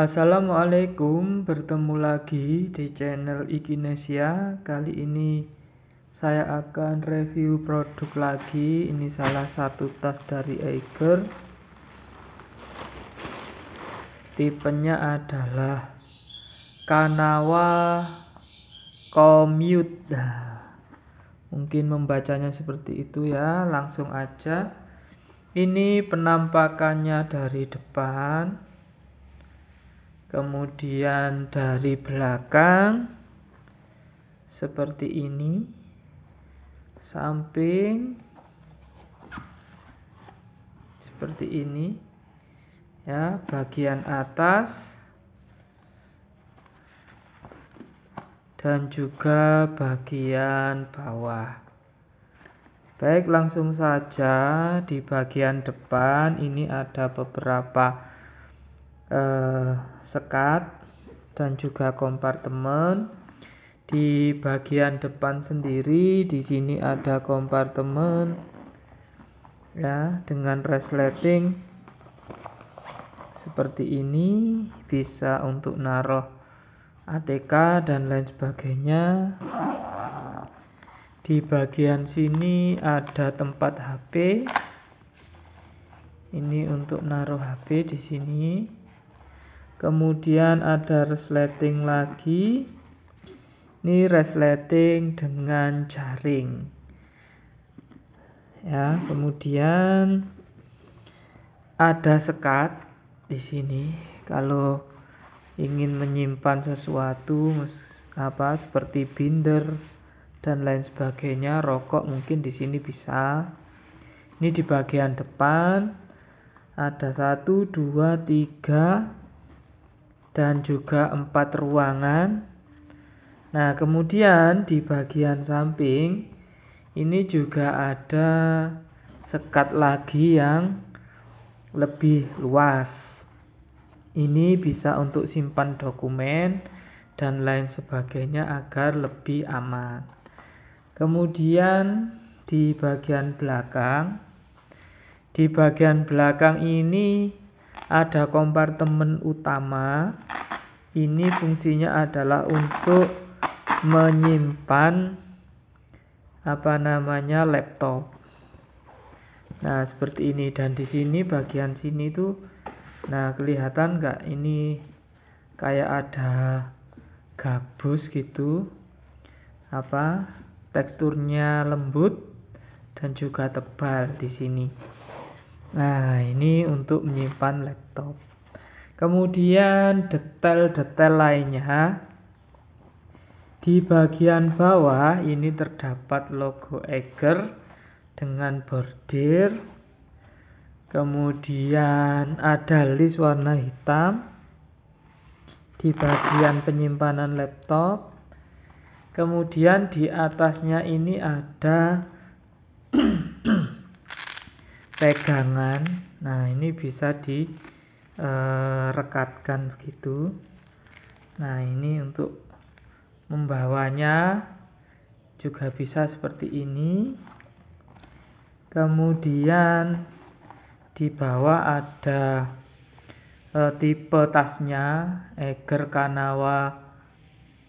Assalamualaikum, bertemu lagi di channel Ikinesia. Kali ini saya akan review produk lagi. Ini salah satu tas dari Eiger. Tipenya adalah Kanawa Commute. Nah, mungkin membacanya seperti itu ya, langsung aja. Ini penampakannya dari depan kemudian dari belakang seperti ini samping seperti ini ya bagian atas dan juga bagian bawah. Baik langsung saja di bagian depan ini ada beberapa eh, sekat dan juga kompartemen. Di bagian depan sendiri di sini ada kompartemen ya dengan resleting seperti ini bisa untuk naruh ATK dan lain sebagainya. Di bagian sini ada tempat HP. Ini untuk naruh HP di sini kemudian ada resleting lagi. Ini resleting dengan jaring. Ya kemudian ada sekat di sini. Kalau ingin menyimpan sesuatu apa seperti binder dan lain sebagainya rokok mungkin di sini bisa. Ini di bagian depan. Ada satu dua tiga dan juga empat ruangan. Nah, kemudian di bagian samping ini juga ada sekat lagi yang lebih luas. Ini bisa untuk simpan dokumen dan lain sebagainya agar lebih aman. Kemudian di bagian belakang, di bagian belakang ini ada kompartemen utama. Ini fungsinya adalah untuk menyimpan apa namanya laptop. Nah, seperti ini dan di sini bagian sini tuh nah kelihatan nggak ini kayak ada gabus gitu. Apa? Teksturnya lembut dan juga tebal di sini. Nah, ini untuk menyimpan laptop. Kemudian detail-detail lainnya di bagian bawah ini terdapat logo Eiger dengan bordir. Kemudian ada list warna hitam di bagian penyimpanan laptop. Kemudian di atasnya ini ada pegangan. Nah ini bisa direkatkan eh, begitu. Nah ini untuk membawanya juga bisa seperti ini. Kemudian di bawah ada e, tipe tasnya Eger Kanawa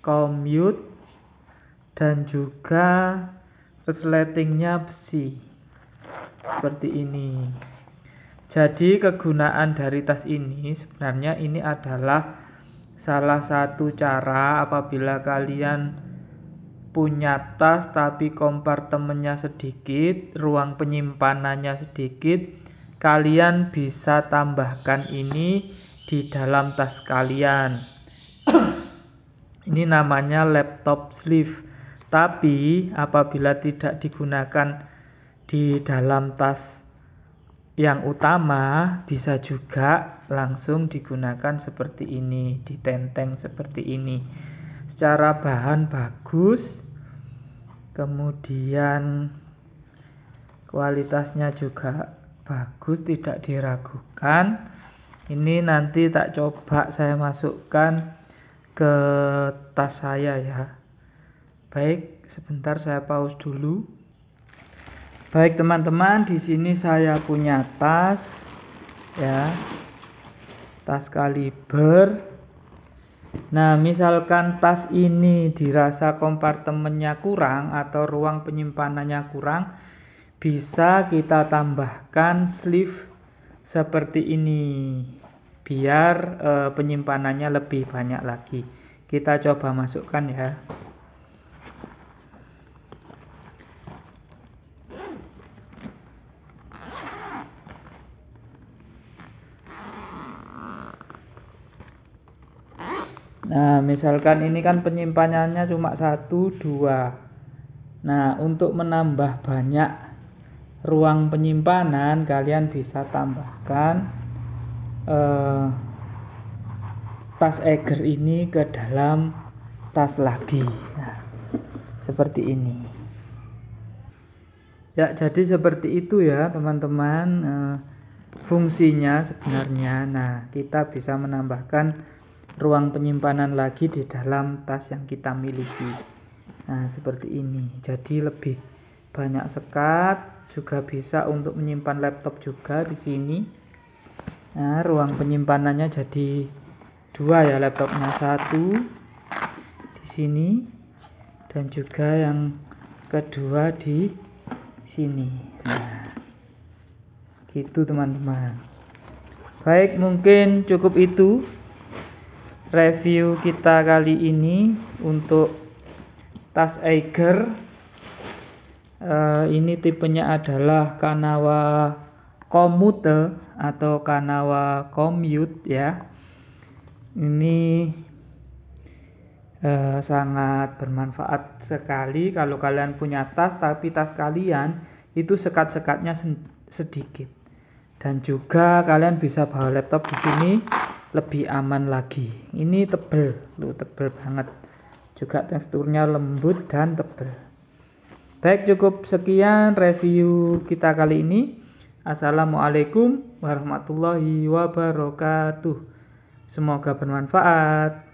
Commute dan juga resletingnya besi seperti ini. Jadi kegunaan dari tas ini sebenarnya ini adalah salah satu cara apabila kalian punya tas tapi kompartemennya sedikit, ruang penyimpanannya sedikit, kalian bisa tambahkan ini di dalam tas kalian. ini namanya laptop sleeve. Tapi apabila tidak digunakan di dalam tas yang utama bisa juga langsung digunakan seperti ini, ditenteng seperti ini. Secara bahan bagus, kemudian kualitasnya juga bagus, tidak diragukan. Ini nanti tak coba saya masukkan ke tas saya ya. Baik, sebentar saya pause dulu. Baik teman-teman, di sini saya punya tas ya. tas kaliber Nah, misalkan tas ini dirasa kompartemennya kurang atau ruang penyimpanannya kurang, bisa kita tambahkan sleeve seperti ini biar e, penyimpanannya lebih banyak lagi. Kita coba masukkan ya. Nah, misalkan ini kan penyimpanannya cuma satu, dua. Nah, untuk menambah banyak ruang penyimpanan, kalian bisa tambahkan eh, tas eger ini ke dalam tas lagi. Nah, seperti ini. Ya, jadi seperti itu ya, teman-teman. Eh, fungsinya sebenarnya. Nah, kita bisa menambahkan ruang penyimpanan lagi di dalam tas yang kita miliki. Nah, seperti ini. Jadi lebih banyak sekat, juga bisa untuk menyimpan laptop juga di sini. Nah, ruang penyimpanannya jadi dua ya laptopnya satu di sini dan juga yang kedua di sini. Nah, gitu teman-teman. Baik, mungkin cukup itu review kita kali ini untuk tas Eiger. Uh, ini tipenya adalah Kanawa Komute atau Kanawa Commute ya. Ini uh, sangat bermanfaat sekali kalau kalian punya tas tapi tas kalian itu sekat-sekatnya sedikit. Dan juga kalian bisa bawa laptop di sini lebih aman lagi. Ini tebel lu tebel banget. Juga teksturnya lembut dan tebel. Baik cukup sekian review kita kali ini. Assalamualaikum warahmatullahi wabarakatuh. Semoga bermanfaat